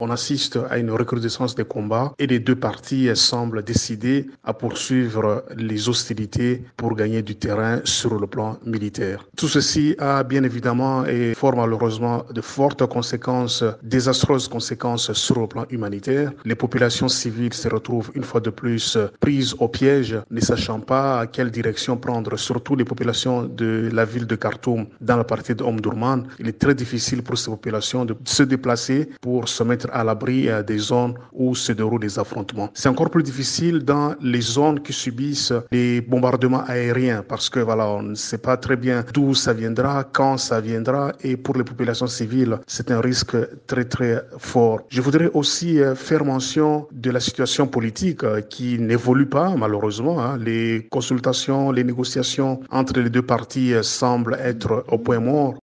On assiste à une recrudescence des combats et les deux parties semblent décidées à poursuivre les hostilités pour gagner du terrain sur le plan militaire. Tout ceci a bien évidemment et fort malheureusement de fortes conséquences, désastreuses conséquences sur le plan humanitaire. Les populations civiles se retrouvent une fois de plus prises au piège, ne sachant pas à quelle direction prendre, surtout les populations de la ville de Khartoum dans la partie de Omdurman. Il est très difficile pour ces populations de se déplacer pour se mettre à l'abri euh, des zones où se déroulent les affrontements. C'est encore plus difficile dans les zones qui subissent les bombardements aériens parce que voilà, on ne sait pas très bien d'où ça viendra, quand ça viendra et pour les populations civiles, c'est un risque très très fort. Je voudrais aussi euh, faire mention de la situation politique euh, qui n'évolue pas malheureusement. Hein. Les consultations, les négociations entre les deux parties semblent être au point mort.